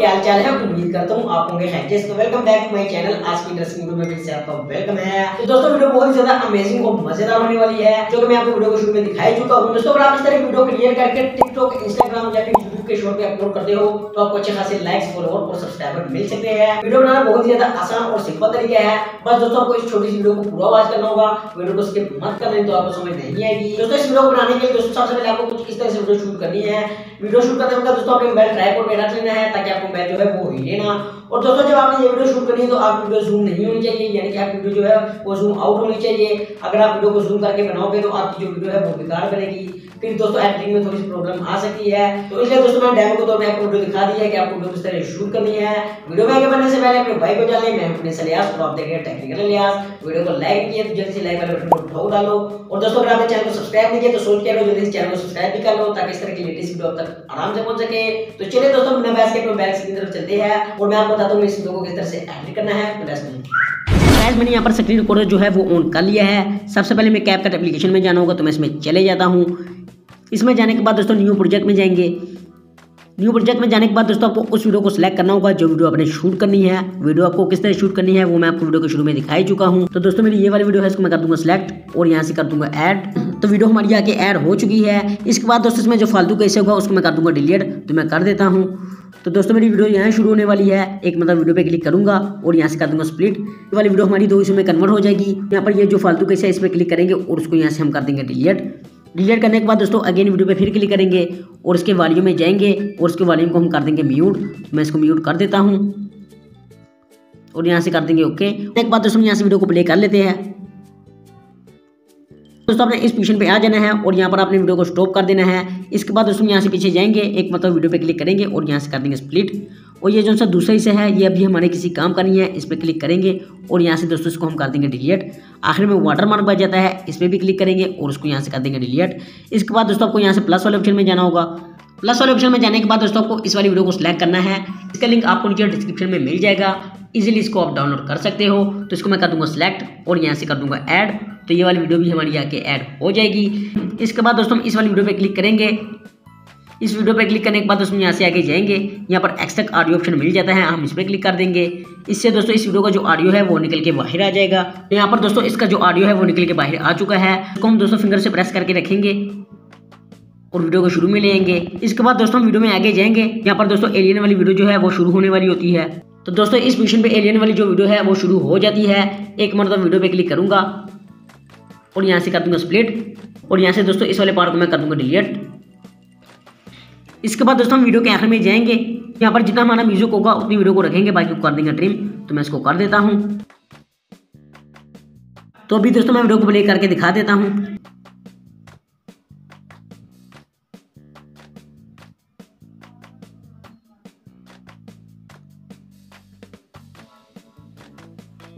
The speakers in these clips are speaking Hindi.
Yeah. ख्याल है उम्मीद करता हूँ आप होंगे खैरियत तो welcome back to my channel आज की इंटरेस्टिंग वीडियो में फिर से आपका वेलकम है। तो दोस्तों वीडियो बहुत ही ज़्यादा अमेजिंग और मज़ेदार होने वाली है, जो कि मैं आपको वीडियो को शुरू में दिखाई चुका हूँ। दोस्तों, अगर आप इस तरह वीडियो क्लियर करके टिकटॉक इंस्टाग्राम या फिर यूट्यूब के शॉर्ट पे अपलोड करते हो तो आपको अच्छे खासे लाइक्स फॉलोअर और सब्सक्राइबर मिल सकते हैं। वीडियो बनाना बहुत ही ज़्यादा आसान और सिंपल तरीका है। बस दोस्तों, आपको इस छोटी सी वीडियो को पूरा वॉच करना होगा। वीडियो को स्किप मत करना तो आपको समझ नहीं आएगी। दोस्तों, इस वीडियो को बनाने के लिए दोस्तों, सबसे पहले आपको कुछ इस तरह से वीडियो शूट करनी है। वीडियो शूट करते वक्त दोस्तों अपने मोबाइल ट्राइपॉड पे रख लेना है, ताकि आपको मोबाइल जो है वो ही लेना और दोस्तों जब आपने ये वीडियो शूट करनी है तो आप वीडियो जूम नहीं होनी चाहिए। यानी कि आप वीडियो जो है, वो जूम आउट होनी चाहिए। अगर आप वीडियो को जूम करके बनाओगे तो आपकी जो वीडियो है, वो बेकार बनेगी। फिर दोस्तों एडिटिंग में थोड़ी सी प्रॉब्लम आ सकती है। तो इसलिए दोस्तों मैं डेमो को तो मैं आपको वीडियो दिखा दी है कि आपको वीडियो किस तरह शूट करनी है। वीडियो में आगे बढ़ने से पहले अपने भाई को जान मैं अपने सलियास और आप देख रहे हैं टेक्निकल लियास वीडियो को लाइक किए तो जल्दी से लाइक वाले बटन को उठाओ डालो और दोस्तों अगर आपने चैनल को सब्सक्राइब नहीं किया तो सोच के जल्दी से चैनल को सब्सक्राइब भी कर लो ताकि इस तरह की लेटेस्ट वीडियो तक आराम से पहुँच सके। तो चलिए दोस्तों, बिना बैस के बैग की तरफ़ चलते हैं। और मैं आपको बताता हूँ इस वीडियो को किस तरह से एडिट करना है। तो गैस मैंने यहाँ पर स्क्रीन रिकॉर्डर जो है वो ऑन कर लिया है। सबसे पहले मैं कैप कट एप्लीकेशन में जाना होगा तो मैं इसमें चले जाता हूँ। इसमें जाने के बाद दोस्तों न्यू प्रोजेक्ट में जाएँगे। न्यू प्रोजेक्ट में जाने के बाद दोस्तों आपको उस वीडियो को सिलेक्ट करना होगा, जो वीडियो आपने शूट करनी है। वीडियो आपको किस तरह शूट करनी है, वो मैं आपको वीडियो के शुरू में दिखाई चुका हूँ। तो दोस्तों, मेरी ये वाली वीडियो है, इसको मैं कर दूँगा सिलेक्ट और यहाँ से कर दूँगा ऐड तो वीडियो हमारी आके ऐड हो चुकी है। इसके बाद दोस्तों, इसमें जो फालतू कैसे होगा, उसको मैं कर दूँगा डिलीट तो मैं कर देता हूँ। तो दोस्तों, मेरी वीडियो यहाँ शुरू होने वाली है। एक मतलब वीडियो पे क्लिक करूँगा और यहाँ से कर दूँगा स्प्लिट ये वाली वीडियो हमारी दो इसमें कन्वर्ट हो जाएगी। यहाँ पर ये जो फालतू कैसे है, इस पर क्लिक करेंगे और उसको यहाँ से हम कर देंगे डिलीट डिलीट करने के बाद दोस्तों अगेन वीडियो पे फिर क्लिक करेंगे और उसके वॉल्यूम में जाएँगे और उसके वॉल्यूम को हम कर देंगे म्यूट मैं इसको म्यूट कर देता हूँ और यहाँ से कर देंगे ओके एक बात दोस्तों यहाँ से वीडियो को प्ले कर लेते हैं। दोस्तों आपने इस पोजीशन पे आ जाना है और यहाँ पर आपने वीडियो को स्टॉप कर देना है। इसके बाद दोस्तों यहाँ से पीछे जाएँगे, एक मतलब वीडियो पे क्लिक करेंगे और यहाँ से कर देंगे स्प्लिट और ये जो सा दूसरा हिस्सा है, ये अभी हमारे किसी काम का नहीं है, इस पर क्लिक करेंगे और यहाँ से दोस्तों इसको हम कर देंगे डिलीट आखिर में वाटर मार्क बच जाता है इस पर भी क्लिक करेंगे और उसको यहाँ से कर देंगे डिलीट इसके बाद दोस्तों, आपको यहाँ से प्लस वाले ऑप्शन में जाना होगा. प्लस वाले ऑप्शन में जाने के बाद दोस्तों, आपको इस वाली वीडियो को सिलेक्ट करना है. इसका लिंक आपको नीचे डिस्क्रिप्शन में मिल जाएगा. इजीली इसको आप डाउनलोड कर सकते हो. तो इसको मैं कर दूँगा सिलेक्ट और यहाँ से कर दूँगा ऐड तो ये वाली वीडियो भी हमारी यहाँ के ऐड हो जाएगी. इसके बाद दोस्तों हम इस वाली वीडियो पे क्लिक करेंगे. इस वीडियो पे क्लिक करने के बाद दोस्तों, यहाँ से आगे जाएँगे। यहाँ पर एक्सट्रैक्ट ऑडियो ऑप्शन मिल जाता है, हम इस पर क्लिक कर देंगे। इससे दोस्तों, इस वीडियो का जो ऑडियो है, वो निकल के बाहर आ जाएगा। तो यहाँ पर दोस्तों, इसका जो ऑडियो है, वो निकल के बाहर आ चुका है। इसको हम दोस्तों फिंगर से प्रेस करके रखेंगे और वीडियो को शुरू में लेंगे इसके बाद दोस्तों वीडियो में आगे जाएँगे। यहाँ पर दोस्तों एलियन वाली वीडियो जो है, वो शुरू होने वाली होती है। तो दोस्तों, इस पोजिशन पे एलियन वाली जो वीडियो है, वो शुरू हो जाती है। एक मतलब वीडियो पे क्लिक करूँगा और यहाँ से कर दूँगा स्प्लिट और यहाँ से दोस्तों, इस वाले पार्ट को मैं कर दूँगा डिलीट इसके बाद दोस्तों हम वीडियो के आखिर में जाएँगे। यहाँ पर जितना हमारा म्यूज़िक होगा उतनी वीडियो को रखेंगे, बाकी कर देंगे ट्रिम तो मैं इसको कर देता हूँ। तो अभी दोस्तों मैं वीडियो को प्ले करके दिखा देता हूँ।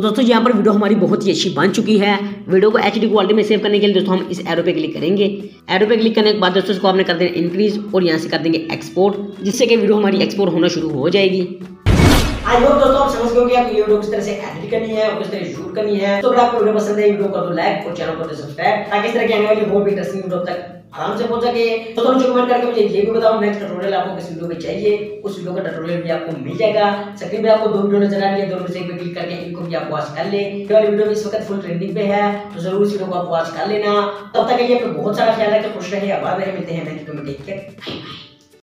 दोस्तों, यहाँ पर वीडियो हमारी बहुत ही अच्छी बन चुकी है। वीडियो को एच क्वालिटी में सेव करने के लिए दोस्तों, हम इस एरो पे क्लिक करेंगे। एरो पे क्लिक करने के बाद दोस्तों, इसको आपने कर देना इंक्रीज और यहाँ से कर देंगे एक्सपोर्ट जिससे कि वीडियो हमारी एक्सपोर्ट होना शुरू हो जाएगी। आई होप दोस्तों, आप समझ गए कि आप ये वीडियो किस तरह से एडिट करनी है और किस तरह शूट करनी है। तो अगर आपको वीडियो पसंद है वीडियो कर दो लाइक और चैनल को सब्सक्राइब ताकि इस तरह की आने वाली भी इंटरेस्टिंग वीडियो तक आराम से पहुँचा के तो तुम नीचे कमेंट करके मुझे ये भी बताओ नेक्स्ट ट्यूटोरियल आपको किस वीडियो में चाहिए? उस वीडियो का ट्यूटोरियल भी आपको मिल जाएगा। स्क्रीन पे आपको दो वीडियो नज़र आ रही है, दोनों से एक पे क्लिक करके इनको भी आप वॉच कर ले। वाली वीडियो इस वक्त फुल ट्रेंडिंग पे है तो ज़रूर इस वीडियो को आप वॉच कर लेना। तब तक के लिए बहुत सारा ख्याल है खुश रहिए आबाद रहे मिलते हैं